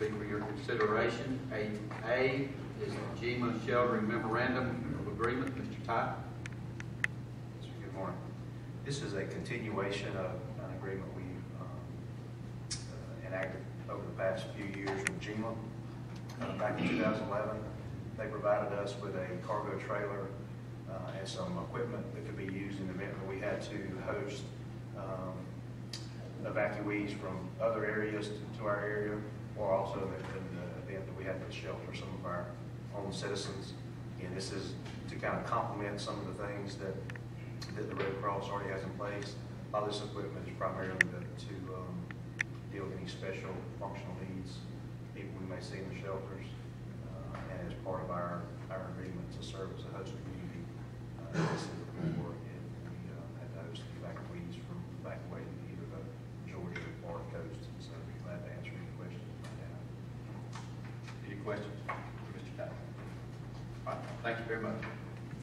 be for your consideration. Eight A is the GEMA Sheltering Memorandum of Agreement. Mr. Tye? Good morning. This is a continuation of an agreement we um, uh, enacted over the past few years with GEMA. Uh, Back in 2011, they provided us with a cargo trailer uh, and some equipment that could be used in the event that we had to host um, evacuees from other areas to- to our area, or also in the- event that we had to shelter some of our own citizens. And this is to kind of complement some of the things that that the Red Cross already has in place. A lot of this equipment is primarily to, to um, deal with any special functional needs people we may see in the shelters. Uh, And as part of our, our agreement to serve as a host community, uh, this is before and we uh, had to host evacuees from evacuating either the Georgia or Florida coast. So I'd be glad to answer any questions you might have. Questions? Mr. Tye? All right, thank you very much.